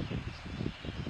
すいません。